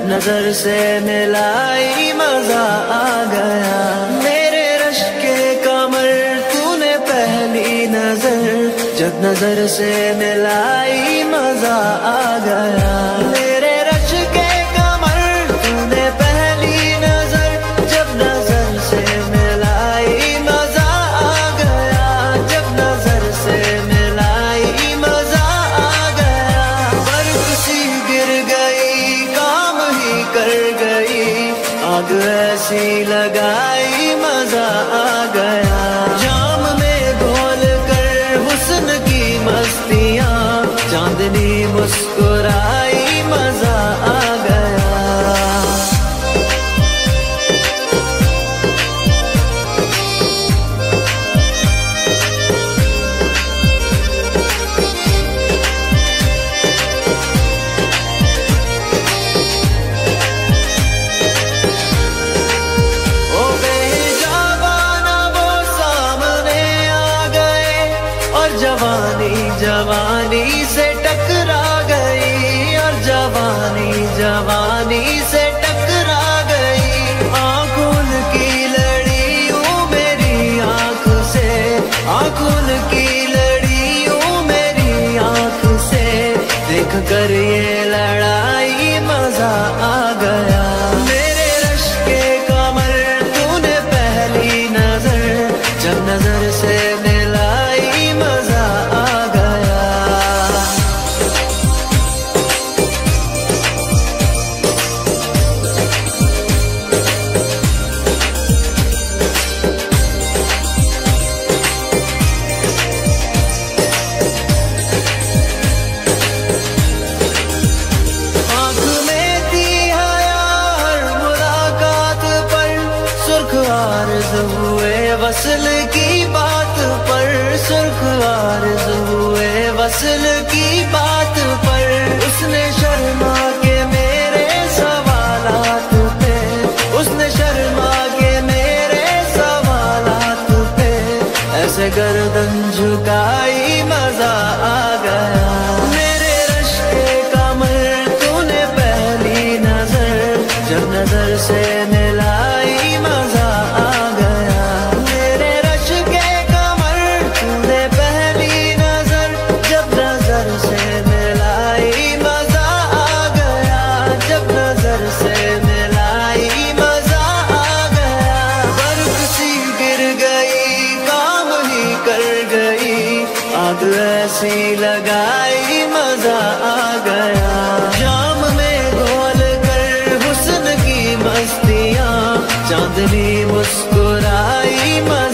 جب نظر سے ملائی مزہ آ گیا۔ میرے رش کے کمر تو نے پہلی نظر۔ جب نظر سے ملائی مزہ آ گیا۔ آگ ایسی لگائی جوانی سے ٹکرا گئی۔ آنکھوں کی لڑیوں میری آنکھ سے، آنکھوں کی لڑیوں میری آنکھ سے۔ دیکھ کر یہ لڑائی وصل کی بات پر سرخ عارض ہوئے۔ وصل کی بات پر اس نے شرما کے میرے سوالات پہ۔ اس نے شرما کے میرے سوالات پہ۔ ایسے گردن جھکائی مزہ آ گیا۔ میرے رش کے کمر تو نے پہلی نظر۔ جب نظر سے کر گئی، آگ ایسی لگائی، مزہ آ گیا۔ شام میں گول کر حسن کی مستیاں، چاندنی مسکرائی، مزہ